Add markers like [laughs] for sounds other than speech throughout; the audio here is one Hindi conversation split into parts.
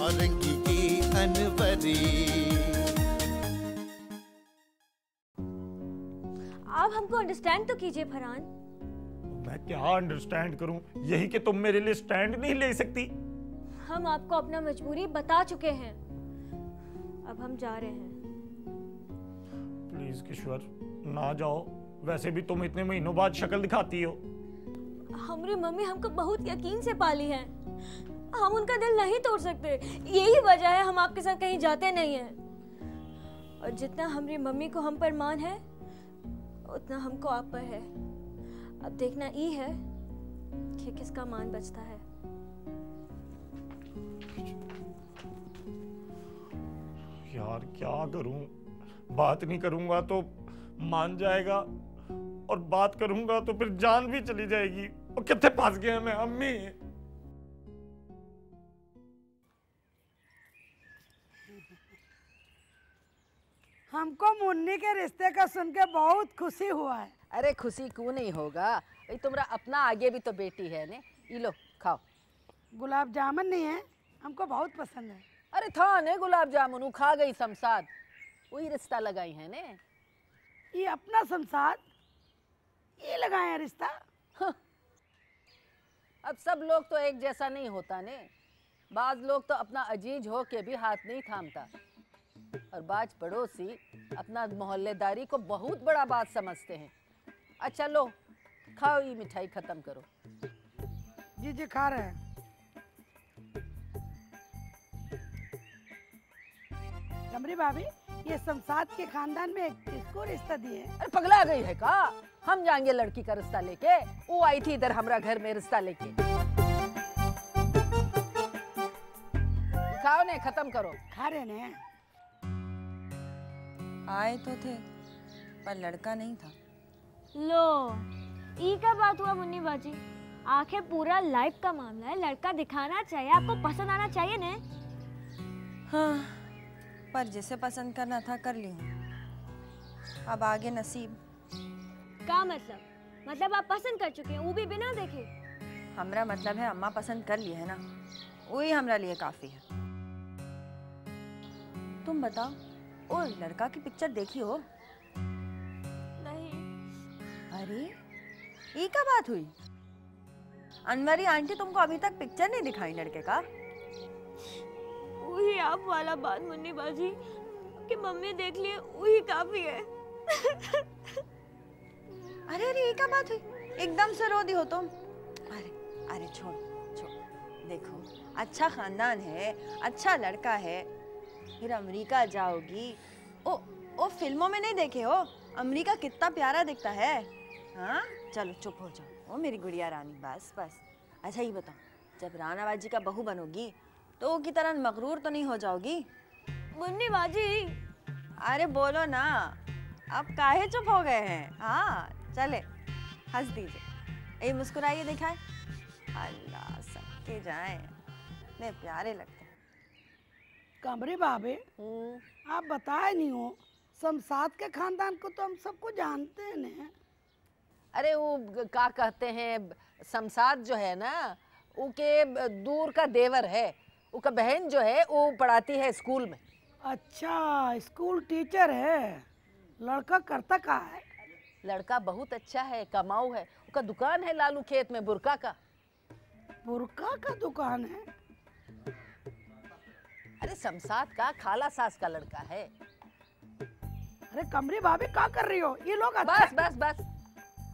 की अनवरी। आप हमको अंडरस्टैंड तो कीजिए फरहान। मैं क्या अंडरस्टैंड करूँ? यही कि तुम मेरे लिए स्टैंड नहीं ले सकती। हम आपको अपना मजबूरी बता चुके हैं। अब हम जा रहे हैं। प्लीज़ किश्वर ना जाओ। वैसे भी तुम इतने महीनों बाद शक्ल दिखाती हो। हमारी मम्मी हमको बहुत यकीन से पाली है। हम उनका दिल नहीं तोड़ सकते। यही वजह है हम आपके साथ कहीं जाते नहीं हैं। और जितना हमारी मम्मी को हम पर मान है, उतना हमको आप पर है। अब देखना ई है कि किसका मान बचता है। यार, क्या करूँ? बात नहीं करूँगा तो मान जाएगा, और बात करूँगा तो फिर जान भी चली जाएगी। और कितने फंस गए मैं अम्मी। हमको मुन्नी के रिश्ते का सुन के बहुत खुशी हुआ है। अरे खुशी क्यों नहीं होगा? भाई तुम्हारा अपना आगे भी तो बेटी है ने। ये लो खाओ। गुलाब जामुन नहीं है हमको बहुत पसंद है। अरे था ने गुलाब जामुन ऊ खा गई शमशाद वही रिश्ता लगाई है ने। ये अपना संसार ये लगाए हैं रिश्ता। अब सब लोग तो एक जैसा नहीं होता ने। बाज लोग तो अपना अज़ीज़ हो के भी हाथ नहीं थामता। और बाज पड़ोसी अपना मोहल्लेदारी को बहुत बड़ा बात समझते हैं। अच्छा लो खाओ ये मिठाई खत्म करो। जी जी खा रहे हैं। कमरी भाभी ये संसाद के खानदान में किसको रिश्ता दिए अरे पगला गई है का? हम जाएँगे लड़की का रिश्ता लेके वो आई थी इधर हमारा घर में रिश्ता लेके। खाओ ने खत्म करो। खा रहे हैं। आए तो थे पर लड़का नहीं था। लो ई का बात हुआ मुन्नी बाजी। आखिर पूरा लाइफ का मामला है लड़का दिखाना चाहिए आपको पसंद आना चाहिए ने? हाँ पर जिसे पसंद करना था कर ली हूँ। अब आगे नसीब। का मतलब? मतलब आप पसंद कर चुके हैं वो भी बिना देखे? हमरा मतलब है अम्मा पसंद कर ली है ना? वही हमरा लिए काफ़ी है। तुम बताओ। ओ लड़का की पिक्चर देखी हो? नहीं। अरे ये क्या बात हुई? अनवरी आंटी तुमको अभी तक पिक्चर नहीं दिखाई लड़के का? वही आप वाला बात मुन्नी बाजी कि मम्मी देख लिए वही काफ़ी है। अरे अरे ये क्या बात हुई? एकदम से रो दी हो तुम। अरे अरे छोड़ छोड़। देखो अच्छा खानदान है अच्छा लड़का है फिर अमेरिका जाओगी। ओ ओ फ़िल्मों में नहीं देखे हो? अमेरिका कितना प्यारा दिखता है। हाँ? चलो चुप हो जाओ। ओ मेरी गुड़िया रानी बस बस। अच्छा ये बताओ जब रानाबाजी का बहू बनोगी तो की तरह मगरूर तो नहीं हो जाओगी? मुन्नी बाजी अरे बोलो ना। आप काहे चुप हो गए हैं? हाँ चले हंस दीजिए। ये मुस्कुराइए दिखाए। अल्लाह सबके जाए। इतने प्यारे लगते कमरी भाभी आप बताए नहीं हो शमशाद के खानदान को तो हम सबको जानते हैं ना। अरे वो का कहते हैं शमशाद जो है ना उके ब- दूर का देवर है उका बहन जो है वो पढ़ाती है स्कूल में। अच्छा स्कूल टीचर है लड़का करता का है? लड़का बहुत अच्छा है कमाऊ है उसका दुकान है लालू खेत में बुरका का। बुरका का दुकान है? अरे शमशाद का खाला सास का लड़का है। अरे कमरी भाभी क्या कर रही हो? ये लोग अच्छा बस बस बस।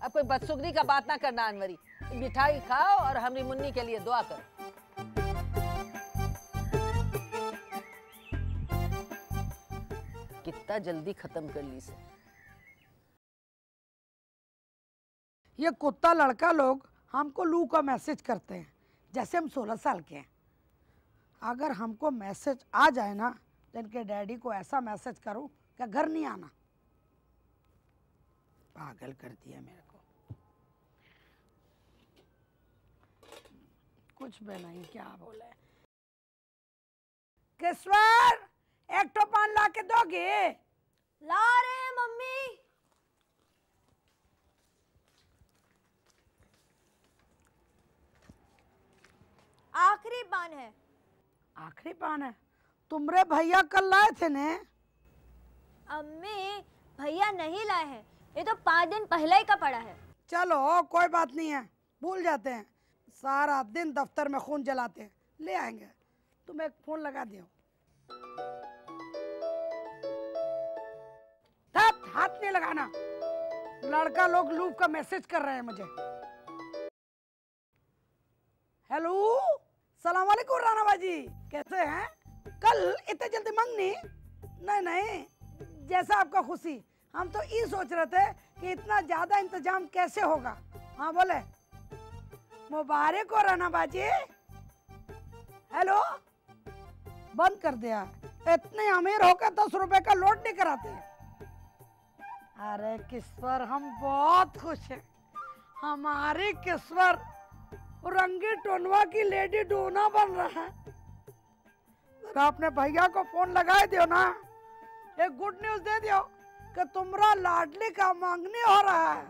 अब कोई बदसुगनी का बात ना करना अनवरी। मिठाई खाओ और हमारी मुन्नी के लिए दुआ करो। कितना जल्दी खत्म कर ली से ये कुत्ता लड़का लोग हमको लू का मैसेज करते हैं जैसे हम सोलह साल के हैं। अगर हमको मैसेज आ जाए ना तो इनके डैडी को ऐसा मैसेज करूँ कि घर नहीं आना। पागल कर दिया मेरे को। कुछ भी नहीं, क्या बोले? किश्वर एक तो पान ला के दोगे? ला रहे मम्मी। आखिरी पान है। आखिरी पान है। तुमरे भैया कल लाए थे ने? अम्मी भैया नहीं लाए हैं। ये तो पाँच दिन पहले ही का पड़ा है। चलो कोई बात नहीं है। भूल जाते हैं। सारा दिन दफ्तर में खून जलाते हैं। ले आएँगे। तुम एक फ़ोन लगा दियो। हाथ नहीं लगाना। लड़का लोग लूप का मैसेज कर रहे हैं मुझे। हेलो? सलाम वालेकुम राना बाजी कैसे हैं? कल इतने जल्दी मंगनी? नहीं नहीं, जैसा आपका खुशी। हम तो ये सोच रहे थे कि इतना ज़्यादा इंतज़ाम कैसे होगा? हाँ बोले। मुबारक हो राना बाजी हेलो? बंद कर दिया। इतने अमीर होकर दस रुपए का लोड नहीं कराते। अरे किस्वर, हम बहुत खुश हैं। हमारी किस्वर रंगी टोनवा की लेडी डोना बन रहा है। जरा अपने भैया को फ़ोन लगा दियो ना। एक गुड न्यूज़ दे दियो कि तुमरा लाडली का मांगनी हो रहा है।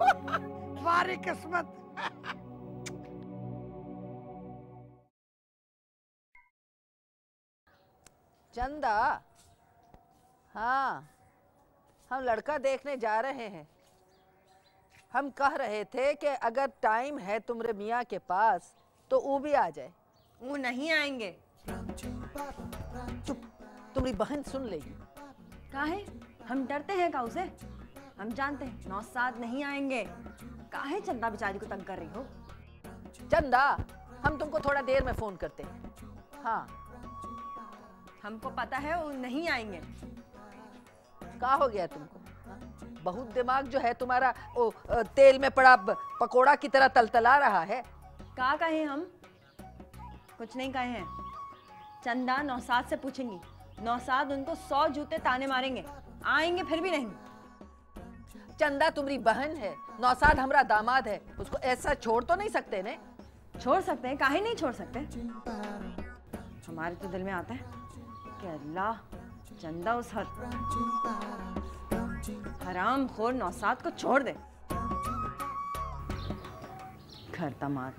[laughs] हमारी किस्मत। चंदा हाँ हम लड़का देखने जा रहे हैं। हम कह रहे थे कि अगर टाइम है तुमरे मियाँ के पास तो वो भी आ जाए। वो नहीं आएँगे। चुप तुम्हारी बहन सुन लेगी। काहे? हम डरते हैं का उसे हम जानते हैं नौसाद नहीं आएँगे। काहे चंदा बेचारी को तंग कर रही हो? चंदा हम तुमको थोड़ा देर में फ़ोन करते हैं। हाँ। हमको पता है वो नहीं आएँगे। का हो गया तुमको? हाँ? बहुत दिमाग जो है तुम्हारा वो तेल में पड़ा पकोड़ा की तरह तलतला रहा है। का कहे हम? कुछ नहीं कहे हैं। चंदा नौसाद से पूछेंगी। नौसाद उनको सौ जूते ताने मारेंगे। आएँगे फिर भी नहीं। चंदा तुम्हारी बहन है। नौसाद हमारा दामाद है। उसको ऐसा छोड़ तो नहीं सकते ने? छोड़ सकते हैं काहे नहीं छोड़ सकते? हमारे तो दिल में आता है। कि अल्लाह चंदा उस हर हराम खोर नौसाद को छोड़ दे। घर तमार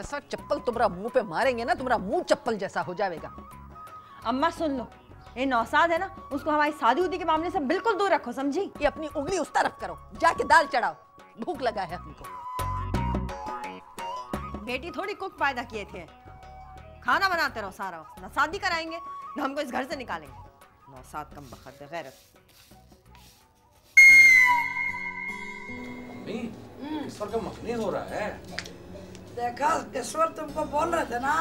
ऐसा चप्पल तुम्हारा मुँह पे मारेंगे ना तुम्हारा मुँह चप्पल जैसा हो जाएगा। अम्मा सुन लो ये नौसाद है ना उसको हमारी शादी उदी के मामले से बिल्कुल दूर रखो समझी? ये अपनी उंगली उस तरफ़ करो जाके दाल चढ़ाओ। भूख लगा है हमको। बेटी थोड़ी कुक पैदा किए थे। खाना बनाते रहो सारा वक्त। ना शादी कराएँगे ना हमको इस घर से निकालेंगे। नौसाद कम बखत गैरत ईश्वर का मखनी हो रहा है? देखा किश्वर तुमको बोल रहे थे ना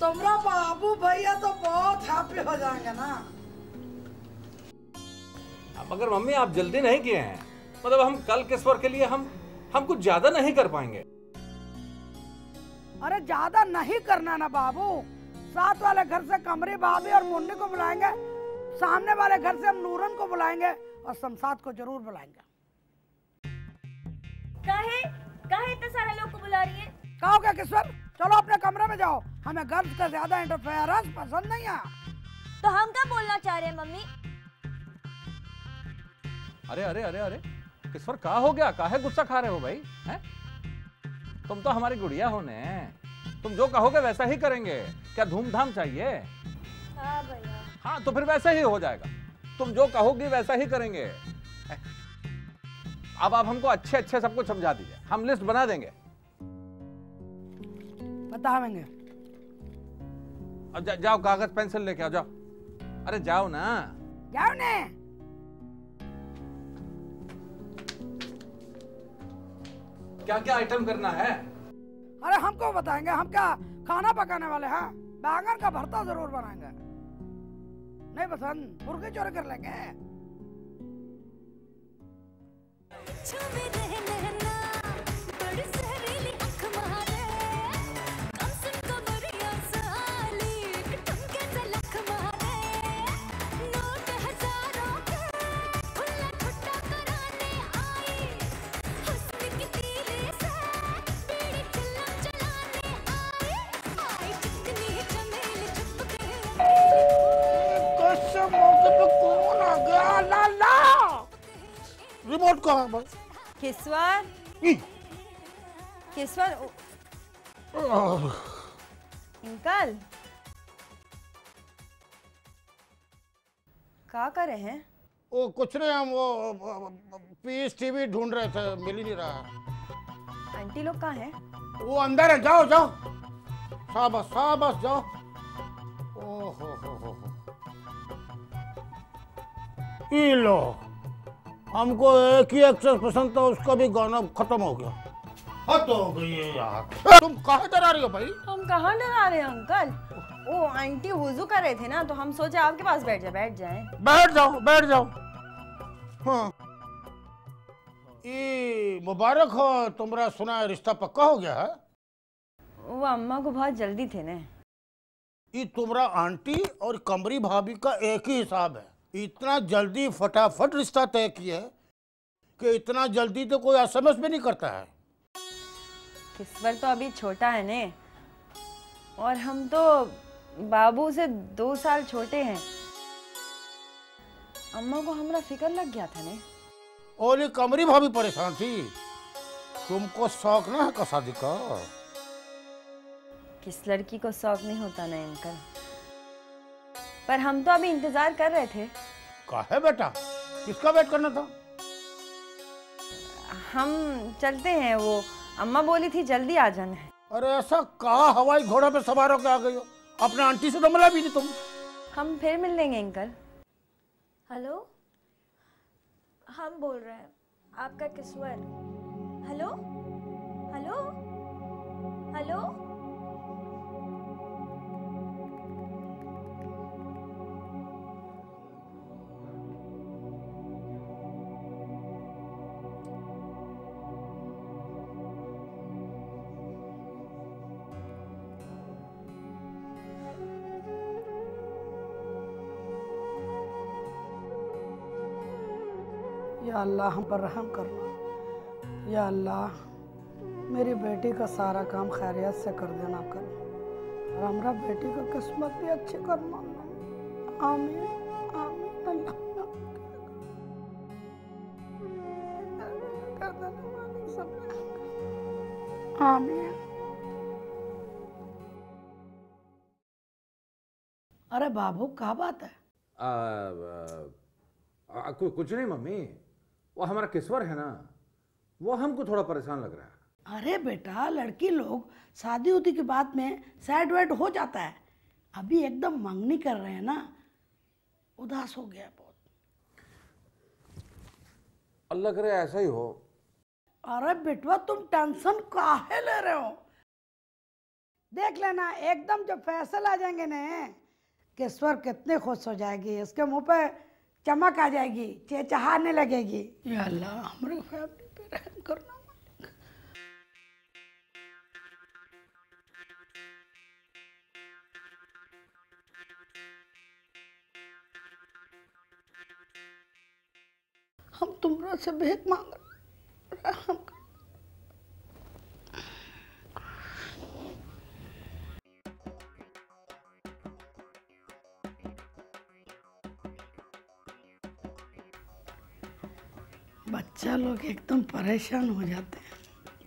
तुम्हारा बाबू भैया तो बहुत हैप्पी हो जाएँगे ना। अब मगर मम्मी आप जल्दी नहीं किए हैं। मतलब हम कल किश्वर के लिए हम हम कुछ ज़्यादा नहीं कर पाएँगे। अरे ज़्यादा नहीं करना ना बाबू। साथ वाले घर से कमरी भाभी और मुन्नी को बुलाएँगे सामने वाले घर से हम नूरन को बुलाएँगे और शमशाद को ज़रूर बुलाएँगे। काहे? काहे इतने सारे लोग को बुला रही है? कहो क्या किश्वर चलो अपने कमरे में जाओ। हमें गर्ल्स का ज़्यादा इंटरफेरेंस पसंद नहीं है। तो हम क्या बोलना चाह रहे हैं मम्मी? अरे अरे अरे अरे किश्वर कहा हो गया? काहे गुस्सा खा रहे हो भाई हैं? तुम तो हमारी गुड़िया हो ने। तुम जो कहोगे वैसा ही करेंगे। क्या धूमधाम चाहिए? हाँ भैया। हाँ तो फिर वैसा ही हो जाएगा। तुम जो कहोगी वैसा ही करेंगे। अब आप हमको अच्छे अच्छे सब कुछ समझा दीजिए। हम लिस्ट बना देंगे। बतावेंगे अब जा, जाओ कागज़ पेंसिल लेके आओ जाओ। अरे जाओ ना। जाओ ने। क्या क्या आइटम करना है? अरे हमको बताएँगे हम क्या खाना पकाने वाले हैं? बैंगन का भरता ज़रूर बनाएँगे। नहीं पसंद मुर्गे चोरे कर लेंगे। भाई किस्वर ई, किस्वर उ- आह, अंकल क्या कर रहे हैं? वो कुछ नहीं हम वो पीस टीवी ढूंढ रहे थे मिल ही नहीं रहा। आंटी लोग कहाँ हैं? वो अंदर है जाओ जाओ। शाबाश शाबाश जाओ। ओ हो हो हो ई लो। हमको एक ही एक्ट्रेस पसंद था उसका भी गाना खत्म हो गया। हद हो गई है यार। तुम कहाँ डरा रही हो भाई? हम कहाँ डरा रहे हैं अंकल? वो आंटी वुजू कर रहे थे ना तो हम सोचे आपके पास बैठ जाए बैठ जाए। बैठ जाओ बैठ जाओ। हाँ। ई मुबारक हो तुम्हारा सुना रिश्ता पक्का हो गया है? वो अम्मा को बहुत जल्दी थे ना। ये तुम्हारा आंटी और कमरी भाभी का एक ही हिसाब है। इतना जल्दी फटाफट रिश्ता तय किया कि इतना जल्दी तो कोई एसएमएस भी नहीं करता है। किस्वर तो अभी छोटा है ने। और हम तो बाबू से दो साल छोटे हैं। अम्मा को हमारा फ़िक्र लग गया था ने। और ये कमरी भाभी परेशान थी। तुमको शौक ना है का शादी का? किस लड़की को शौक नहीं होता ना अंकल पर हम तो अभी इंतज़ार कर रहे थे। काहे बेटा? किसका वेट करना था? हम चलते हैं वो अम्मा बोली थी जल्दी आ जाना है। अरे ऐसा कहा हवाई घोड़ा पे सवार होकर आ गई हो? अपने आंटी से तो मिला भी नहीं तुम। हम फिर मिल लेंगे अंकल। हेलो? हम बोल रहे हैं आपका किस्वर हेलो? हेलो? हेलो? या अल्लाह हम पर रहम करना या अल्लाह मेरी बेटी का सारा काम खैरियत से कर देना कर और हमारा बेटी का किस्मत भी अच्छी करना। आमीन आमीन अल्लाह आमीन। अरे बाबू क्या बात है? आ, आ, आ, कुछ नहीं मम्मी। वो हमारा किस्वर है ना वो हमको थोड़ा परेशान लग रहा है। अरे बेटा लड़की लोग शादी होती के बाद में सैड वैड हो जाता है। अभी एकदम मंगनी कर रहे हैं ना उदास हो गया बहुत। और लग रहा है ऐसा ही हो। अरे बेटवा तुम टेंशन काहे ले रहे हो? देख लेना एकदम जब फैसल आ जाएँगे ना केश्वर कितने खुश हो जाएगी। इसके मुँह पे चमक आ जाएगी चेचहाने लगेगी। हमारे फैमिली पे रहम करना हम तुमरा से भेद मांग रहे। हम बच्चा लोग एकदम परेशान हो जाते हैं।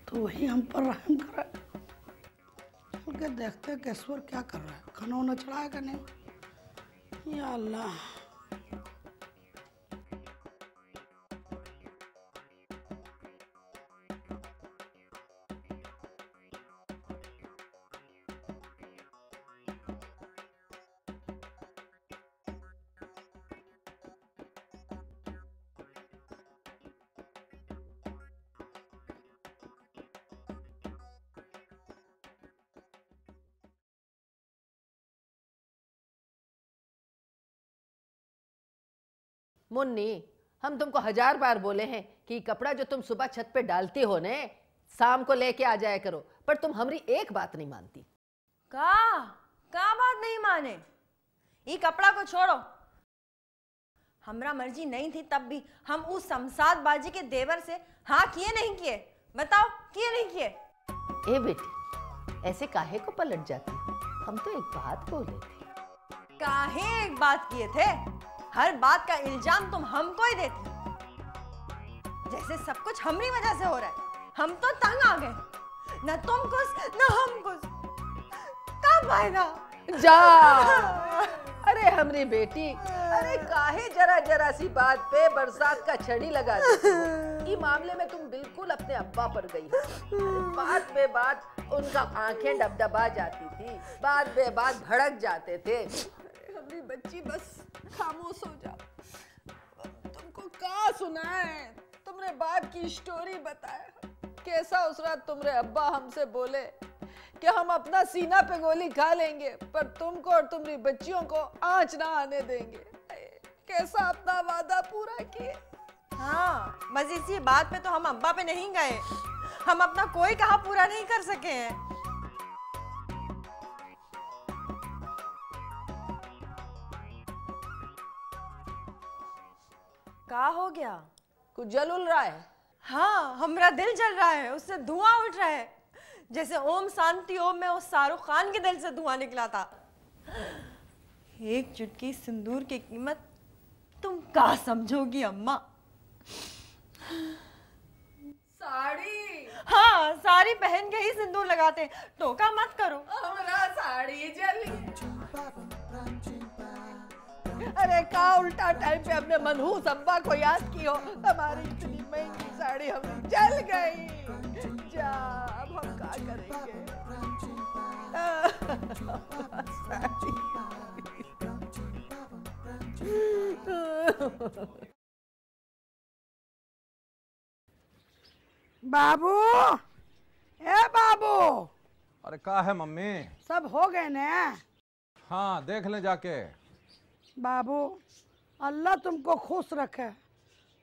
तो वही हम पर रहम करा क्योंकि देखते हैं केश्वर क्या कर रहा है? खाना वाना चढ़ाएगा नहीं? या अल्लाह। मुन्नी हम तुमको हज़ार बार बोले हैं कि कपड़ा जो तुम सुबह छत पे डालती हो ने शाम को लेके आ जाया करो पर तुम हमारी एक बात नहीं मानती। का? का बात नहीं माने? ये कपड़ा को छोड़ो। हमरा मर्ज़ी नहीं थी तब भी हम उस समसाद बाजी के देवर से हाँ किए नहीं किए? बताओ किए नहीं किए? ए बेटी ऐसे काहे को पलट जाती? हम तो एक बात बोले थे। काहे एक बात किए थे? हर बात का इल्ज़ाम तुम हमको ही देती जैसे सब कुछ हमारी वजह से हो रहा है। हम तो तंग आ गए। न तुम कुछ न हम कुछ कब आएगा? जा। [laughs] अरे हमरी बेटी अरे काहे जरा जरा सी बात पे बरसात का छड़ी लगा दी? ई मामले में तुम बिल्कुल अपने अब्बा पर गई हो। बात बे बात उनका आँखें डबडबा जाती थी बात बे बात भड़क जाते थे। अरे बच्ची बस खामोश हो जाओ तुमको कहा सुनाए तुमरे बाप की स्टोरी बताए कैसा उस रात तुमरे अब्बा हमसे बोले कि हम अपना सीना पे गोली खा लेंगे, पर तुमको और तुम्हारी बच्चियों को आँच ना आने देंगे। कैसा अपना वादा पूरा किए हाँ बस इसी बात पे तो हम अब्बा पे नहीं गए। हम अपना कोई कहा पूरा नहीं कर सके हैं। का हो गया? कुछ जल उल रहा है? हाँ हमारा दिल जल रहा है उससे धुआँ उठ रहा है। जैसे ओम शांति ओम में उस शाहरुख खान के दिल से धुआँ निकला था। एक चुटकी सिंदूर की कीमत तुम का समझोगी अम्मा? साड़ी? हाँ साड़ी पहन के ही सिंदूर लगाते हैं। टोका मत करो। हमारा साड़ी जली। अरे का उल्टा टाइम पे हमने मनहूस अब्बा को याद की हो? हमारी इतनी महँगी साड़ी हम जल गई। जा अब हम क्या करेंगे? बाबू ए बाबू। अरे का है मम्मी? सब हो गए ने? हाँ देख ले जाके। बाबू अल्लाह तुमको खुश रखे।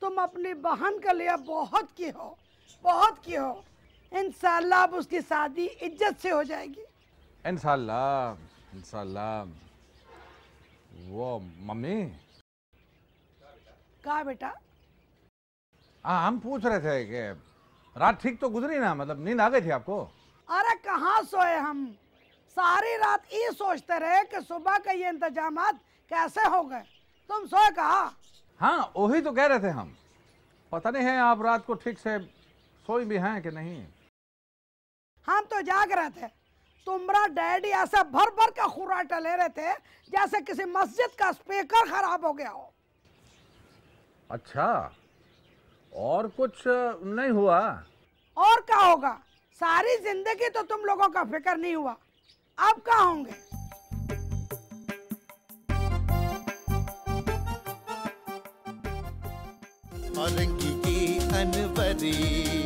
तुम अपनी बहन के लिए बहुत की हो बहुत की हो। इंशाल्लाह अब उसकी शादी इज़्ज़त से हो जाएगी। इंशाल्लाह इंशाल्लाह। वो मम्मी? कहा बेटा? हाँ हम पूछ रहे थे कि रात ठीक तो गुजरी ना मतलब नींद आ गई थी आपको? अरे कहाँ सोए हम? सारी रात ये सोचते रहे कि सुबह का ये इंतज़ाम कैसे हो गए? तुम सोए कहा? हाँ वही तो कह रहे थे हम। पता नहीं है आप रात को ठीक से सोई भी हैं कि नहीं। हम तो जाग रहे थे। तुम्हारा डैडी ऐसा भर भर का खुराटा ले रहे थे जैसे किसी मस्जिद का स्पीकर खराब हो गया हो। अच्छा और कुछ नहीं हुआ? और क्या होगा? सारी ज़िंदगी तो तुम लोगों का फ़िक्र नहीं हुआ। अब क्या होंगे? और की अनवरी।